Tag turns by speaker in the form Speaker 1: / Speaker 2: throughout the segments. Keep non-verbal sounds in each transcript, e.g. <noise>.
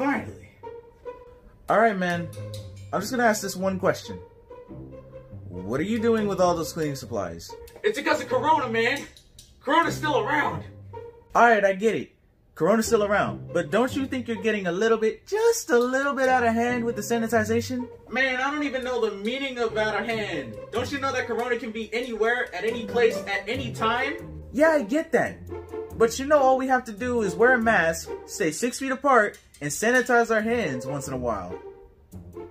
Speaker 1: Alright, man. I'm just gonna ask this one question. What are you doing with all those cleaning supplies?
Speaker 2: It's because of Corona, man. Corona's still around.
Speaker 1: Alright, I get it. Corona's still around. But don't you think you're getting a little bit, just a little bit out of hand with the sanitization?
Speaker 2: Man, I don't even know the meaning of out of hand. Don't you know that Corona can be anywhere, at any place, at any time?
Speaker 1: Yeah, I get that. But you know all we have to do is wear a mask, stay six feet apart, and sanitize our hands once in a while.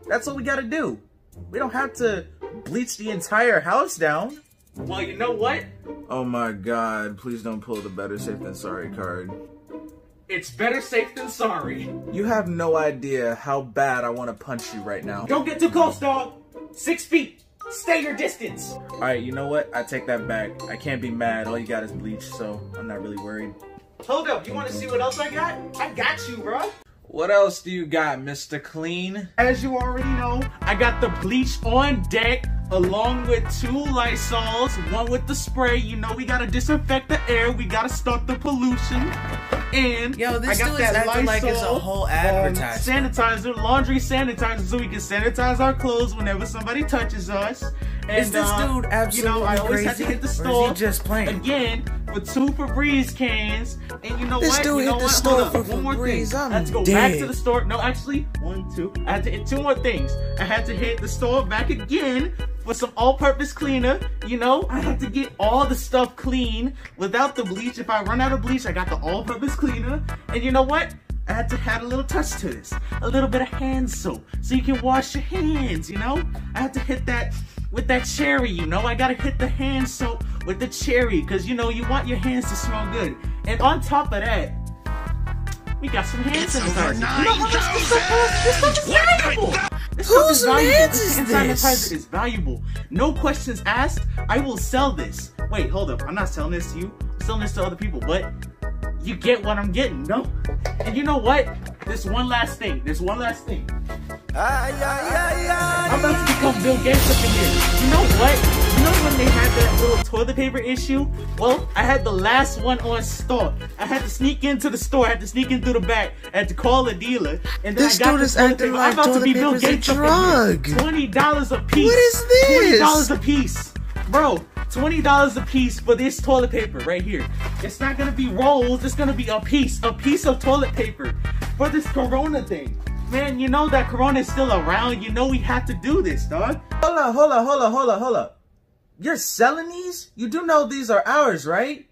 Speaker 1: That's what we gotta do. We don't have to bleach the entire house down.
Speaker 2: Well, you know what?
Speaker 1: Oh my god, please don't pull the better safe than sorry card.
Speaker 2: It's better safe than sorry.
Speaker 1: You have no idea how bad I want to punch you right now.
Speaker 2: Don't get too close, dog. Six feet. Stay your distance.
Speaker 1: Alright, you know what? I take that back. I can't be mad. All you got is bleach, so I'm not really worried.
Speaker 2: Hold up. You want to see what else I got? I got you, bro.
Speaker 1: What else do you got, Mr. Clean?
Speaker 2: As you already know, I got the bleach on deck along with two Lysols, one with the spray. You know we gotta disinfect the air, we gotta stop the pollution. And
Speaker 3: Yo, this
Speaker 2: I got
Speaker 3: dude is
Speaker 2: that
Speaker 3: acting like it's a
Speaker 2: Lysol,
Speaker 3: whole
Speaker 2: um,
Speaker 3: advertisement.
Speaker 2: sanitizer, laundry sanitizer, so we can sanitize our clothes whenever somebody touches us. And,
Speaker 3: Is this
Speaker 2: uh,
Speaker 3: dude absolutely
Speaker 2: You know, I always have to
Speaker 3: crazy,
Speaker 2: hit the
Speaker 3: or is he
Speaker 2: store
Speaker 3: just playing?
Speaker 2: again for two Febreze cans. And you know
Speaker 3: This
Speaker 2: what?
Speaker 3: dude
Speaker 2: you know
Speaker 3: hit the
Speaker 2: what?
Speaker 3: store
Speaker 2: Hold up.
Speaker 3: for
Speaker 2: One more thing.
Speaker 3: Febreze. I'm
Speaker 2: I had to go back to the store. No, actually, one, two. I had to hit two more things. I had to hit the store back again for some all-purpose cleaner. You know, I had to get all the stuff clean without the bleach. If I run out of bleach, I got the all-purpose cleaner. And you know what? I had to add a little touch to this. A little bit of hand soap so you can wash your hands, you know? I had to hit that with that cherry, you know? I gotta hit the hand soap with the cherry because, you know, you want your hands to smell good. And on top of that, we got some hand sanitizer. You know how much this stuff costs? This stuff is valuable. This stuff is valuable. This hand sanitizer is valuable. No questions asked. I will sell this. Wait, hold up. I'm not selling this to you. I'm selling this to other people, but you get what I'm getting, no? And you know what? There's one last thing. There's one last thing. I'm about to become Bill Gates up in here. You know what? You know when they had that little toilet paper issue? Well, I had the last one on stock. I had to sneak into the store. I had to sneak in through the back. I had to call a dealer. And then
Speaker 3: This
Speaker 2: I got
Speaker 3: dude
Speaker 2: the
Speaker 3: is acting like
Speaker 2: I'm about to be Bill Gates
Speaker 3: drug.
Speaker 2: Twenty dollars a piece.
Speaker 3: What is this?
Speaker 2: Twenty dollars a piece, bro. Twenty dollars a piece for this toilet paper right here. It's not gonna be rolls. It's gonna be a piece, a piece of toilet paper for this Corona thing. Man, you know that Corona is still around. You know we have to do this, dog.
Speaker 1: Hold up, hold up, hold up, hold up, hold up. You're selling these? You do know these are ours, right?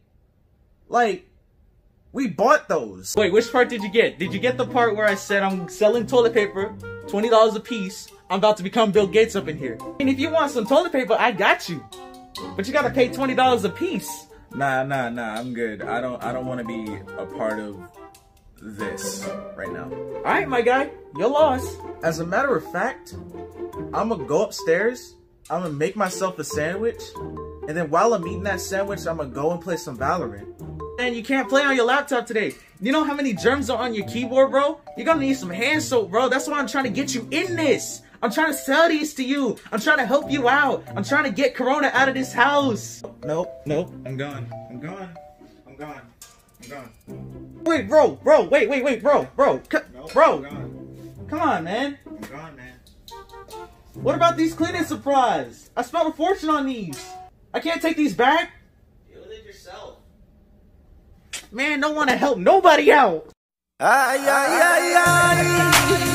Speaker 1: Like, we bought those.
Speaker 2: Wait, which part did you get? Did you get the part where I said I'm selling toilet paper, twenty dollars a piece? I'm about to become Bill Gates up in here. And if you want some toilet paper, I got you. But you gotta pay twenty dollars a piece.
Speaker 1: Nah, nah, nah, I'm good. I don't I don't want to be a part of this right now.
Speaker 2: All right, my guy, you're lost.
Speaker 1: As a matter of fact, I'm gonna go upstairs. I'm gonna make myself a sandwich, and then while I'm eating that sandwich, I'm gonna go and play some Valorant.
Speaker 2: And you can't play on your laptop today. You know how many germs are on your keyboard, bro? You're gonna need some hand soap, bro. That's why I'm trying to get you in this. I'm trying to sell these to you. I'm trying to help you out. I'm trying to get Corona out of this house.
Speaker 1: Nope, nope, I'm gone. I'm gone. I'm gone. I'm gone.
Speaker 2: Wait, bro, bro, wait, wait, wait, bro, bro,
Speaker 1: Nope,
Speaker 2: bro. Come on, man.
Speaker 1: I'm gone, man.
Speaker 2: What about these cleaning supplies? I spent a fortune on these. I can't take these back.
Speaker 1: Deal with it yourself.
Speaker 2: Man, don't want to help nobody out.
Speaker 3: Ay, ay, ay, ay.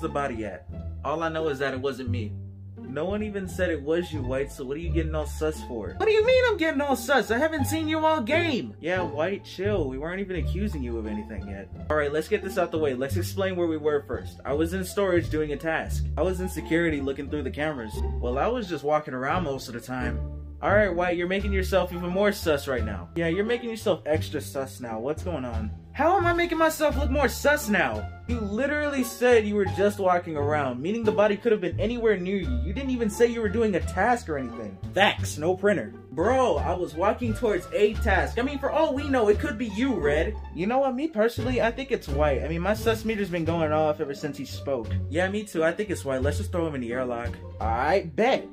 Speaker 1: The body at? All I know is that it wasn't me. No one even said it was you, White, so what are you getting all sus for?
Speaker 2: What do you mean I'm getting all sus? I haven't seen you all game.
Speaker 1: Yeah, White, chill. We weren't even accusing you of anything yet. Alright, let's get this out the way. Let's explain where we were first. I was in storage doing a task. I was in security looking through the cameras. Well, I was just walking around most of the time. Alright, White, you're making yourself even more sus right now. Yeah, you're making yourself extra sus now. What's going on?
Speaker 2: How am I making myself look more sus now? You literally said you were just walking around, meaning the body could have been anywhere near you. You didn't even say you were doing a task or anything. Facts, no printer. Bro, I was walking towards a task. I mean, for all we know, it could be you, Red. You know what, me personally, I think it's White. I mean, my sus meter's been going off ever since he spoke. Yeah, me too. I think it's White. Let's just throw him in the airlock. Alright, bet.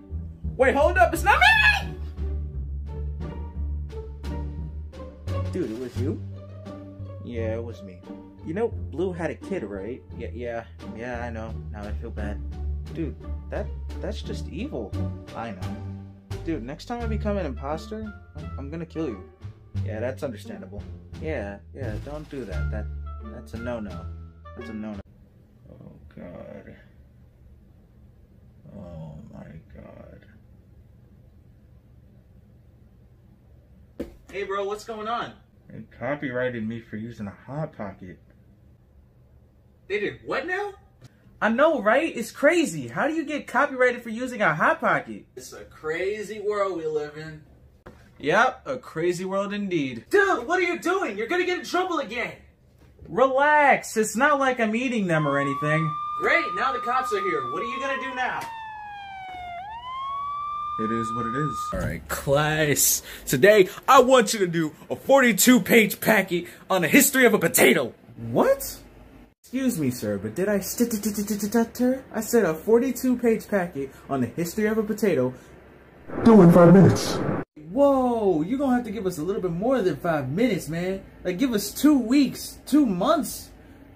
Speaker 2: Wait, hold up. It's not me! Dude, it was you? Yeah, it was me. You know, Blue had a kid, right? Yeah, yeah, yeah, I know. Now I feel bad. Dude, that that's just evil. I know. Dude, next time I become an imposter, I'm, I'm gonna kill you. Yeah, that's understandable. Yeah, yeah, don't do that. That that's a no-no. That's a no-no. Oh god. Oh my god.
Speaker 3: Hey, bro, what's going on?
Speaker 2: It copyrighted me for using a hot pocket.
Speaker 3: They did what now?
Speaker 2: I know, right? It's crazy. How do you get copyrighted for using a hot pocket?
Speaker 3: It's a crazy world we live in.
Speaker 2: Yep, a crazy world indeed.
Speaker 3: Dude, what are you doing? You're gonna get in trouble again.
Speaker 2: Relax. It's not like I'm eating them or anything.
Speaker 3: Great, now the cops are here. What are you gonna do now?
Speaker 2: It is what it is.
Speaker 4: Alright, class. Today, I want you to do a 42 page packet on the history of a potato.
Speaker 2: What? Excuse me, sir, but did I stutter? I said a 42 page packet on the history of a potato.
Speaker 5: Do in five minutes.
Speaker 2: Whoa, you're gonna have to give us a little bit more than five minutes, man. Like, give us two weeks, two months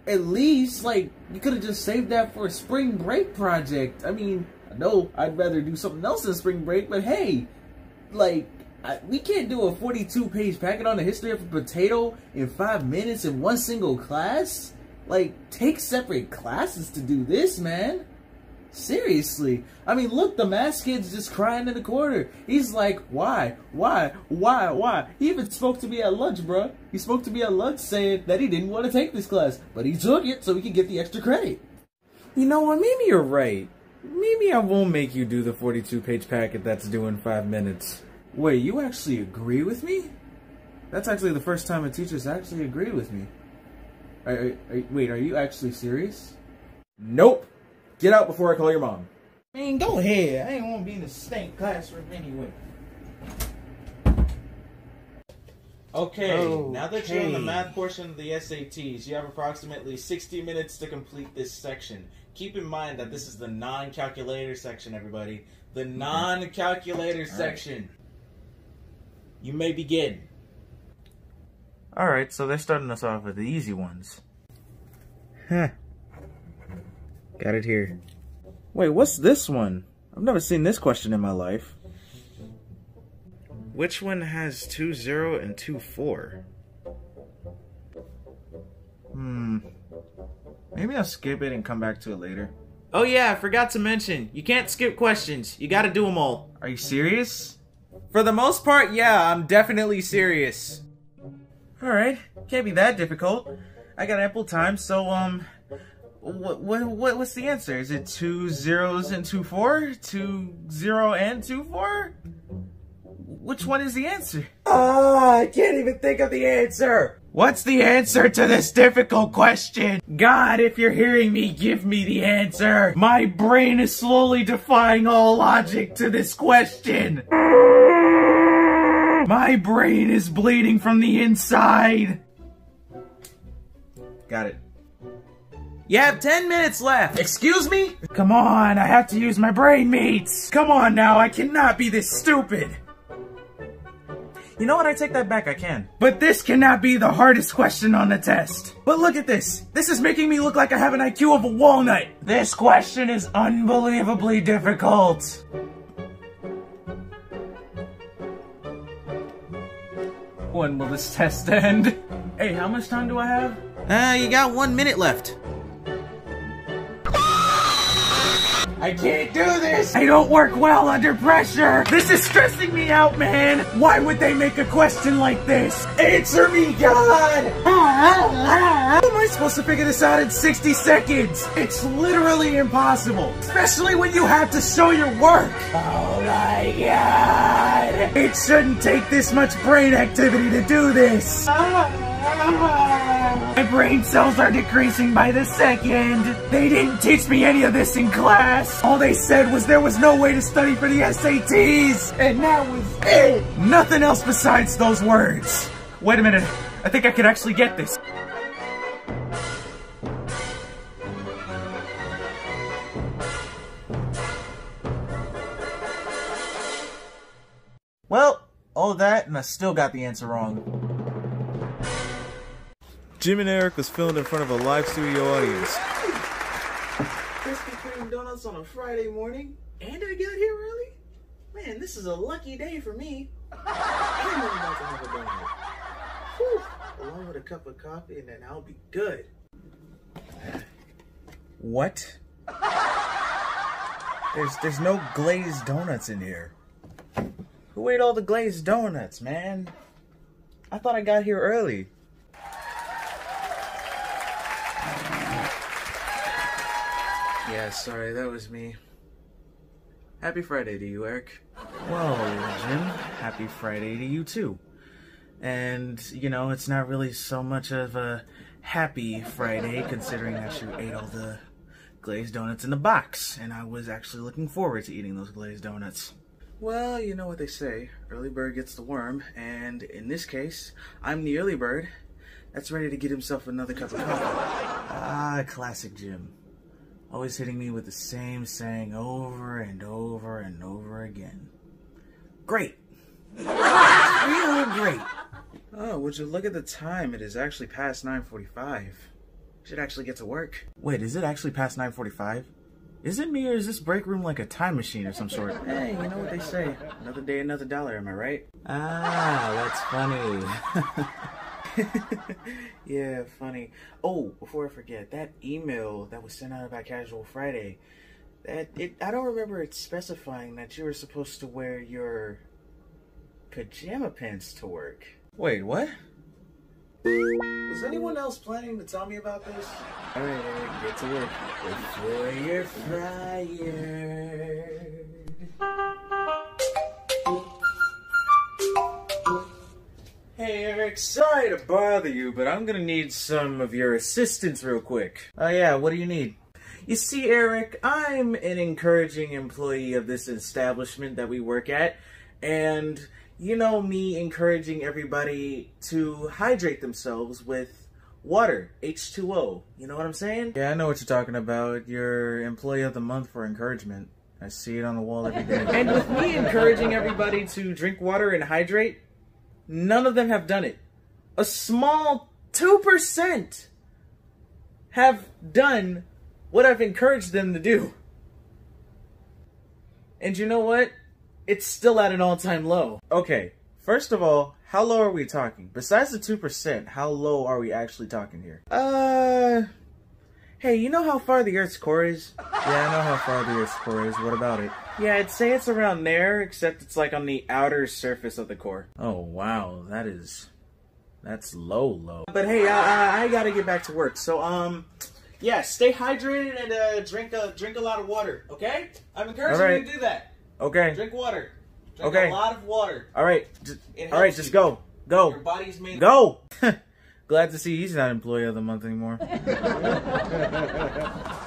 Speaker 2: at least. Like, you could have just saved that for a spring break project. I mean, I know I'd rather do something else in spring break, but hey, like, I, we can't do a 42 page packet on the history of a potato in five minutes in one single class. Like, take separate classes to do this, man. Seriously. I mean, look, the mask kid's just crying in the corner. He's like, why? Why? Why? Why? He even spoke to me at lunch, bruh. He spoke to me at lunch saying that he didn't want to take this class, but he took it so he could get the extra credit. You know what? Maybe you're right. Maybe I won't make you do the 42 page packet that's due in five minutes. Wait, you actually agree with me? That's actually the first time a teacher's actually agreed with me. Are, are, are, wait, are you actually serious?
Speaker 4: Nope. Get out before I call your mom.
Speaker 2: Man, go ahead. I ain't want to be in the stank classroom anyway.
Speaker 3: Okay, okay, now that you're in the math portion of the SATs, you have approximately 60 minutes to complete this section. Keep in mind that this is the non-calculator section, everybody. The non-calculator section. You may begin.
Speaker 2: Alright, so they're starting us off with the easy ones. Huh. Got it here. Wait, what's this one? I've never seen this question in my life. Which one has 2 0 and 2 4? Hmm. Maybe I'll skip it and come back to it later.
Speaker 3: Oh yeah, I forgot to mention, you can't skip questions. You gotta do them all.
Speaker 2: Are you serious?
Speaker 3: For the most part, yeah, I'm definitely serious.
Speaker 2: Alright, can't be that difficult. I got ample time, so, um, what, what, what, what's the answer? Is it two zeros and two four? Two zero and two four? Which one is the answer?
Speaker 4: Ah, I can't even think of the answer.
Speaker 3: What's the answer to this difficult question? God, if you're hearing me, give me the answer. My brain is slowly defying all logic to this question. <laughs> My brain is bleeding from the inside.
Speaker 2: Got it.
Speaker 3: You have 10 minutes left. Excuse me? Come on, I have to use my brain meats. Come on now, I cannot be this stupid.
Speaker 2: You know what? I take that back. I can.
Speaker 3: But this cannot be the hardest question on the test. But look at this. This is making me look like I have an IQ of a walnut. This question is unbelievably difficult. When will this test end?
Speaker 2: Hey, how much time do I have?
Speaker 3: Uh, you got one minute left. I can't do this! I don't work well under pressure! This is stressing me out, man! Why would they make a question like this? Answer me, God! How am I supposed to figure this out in 60 seconds? It's literally impossible! Especially when you have to show your work! Oh my God! It shouldn't take this much brain activity to do this!
Speaker 4: My brain cells are decreasing by the second. They didn't teach me any of this in class. All they said was there was no way to study for the SATs. And that was it. Nothing else besides those words. Wait a minute. I think I could actually get this.
Speaker 2: Well, all that, and I still got the answer wrong.
Speaker 6: Jim and Eric was filmed in front of a live studio audience.
Speaker 2: Krispy Kreme donuts on a Friday morning, and I got here early? Man, this is a lucky day for me. I am about to have a donut. Whew. Along with a cup of coffee, and then I'll be good. What? There's there's no glazed donuts in here. Who ate all the glazed donuts, man? I thought I got here early. Yeah, sorry, that was me. Happy Friday to you, Eric. Well, Jim, happy Friday to you too. And, you know, it's not really so much of a happy Friday considering that you ate all the glazed donuts in the box, and I was actually looking forward to eating those glazed donuts. Well, you know what they say early bird gets the worm, and in this case, I'm the early bird that's ready to get himself another cup of coffee. Ah, classic Jim. Always hitting me with the same saying over and over and over again. Great. <laughs> Real great. Oh, would you look at the time? It is actually past 9.45. Should actually get to work. Wait, is it actually past 9.45? Is it me or is this break room like a time machine of some sort? <laughs> Hey, you know what they say. Another day, another dollar, am I right? Ah, that's funny. <laughs> <laughs> yeah, funny. Oh, before I forget, that email that was sent out about Casual Friday, that it I don't remember it specifying that you were supposed to wear your pajama pants to work. Wait, what? Was anyone else planning to tell me about this? Alright, Eric, get to work. Before you're fired. Hey Eric, sorry to bother you, but I'm gonna need some of your assistance real quick. Oh yeah, what do you need? You see, Eric, I'm an encouraging employee of this establishment that we work at, and you know me encouraging everybody to hydrate themselves with water, H2O. You know what I'm saying? Yeah, I know what you're talking about. You're employee of the month for encouragement. I see it on the wall every <laughs> day. and with me encouraging everybody to drink water and hydrate, none of them have done it. A small 2% have done what I've encouraged them to do. And you know what? It's still at an all-time low. Okay, first of all, how low are we talking? Besides the 2%, how low are we actually talking here? Uh... Hey, you know how far the Earth's core is? Yeah, I know how far the Earth's core is. What about it? Yeah, I'd say it's around there, except it's like on the outer surface of the core. Oh, wow. That is... That's low, low. But hey, I, I, I gotta get back to work. So, um... Yeah, stay hydrated and uh, drink a drink a lot of water. Okay, I'm encouraging
Speaker 6: All right.
Speaker 2: you to do that.
Speaker 6: Okay.
Speaker 2: Drink water. Drink
Speaker 6: Okay.
Speaker 2: a lot of water.
Speaker 6: All right. J-
Speaker 2: It
Speaker 6: all right, just
Speaker 2: you.
Speaker 6: go. Go.
Speaker 2: Your body's made.
Speaker 6: Go. <laughs> Glad to see he's not employee of the month anymore. <laughs>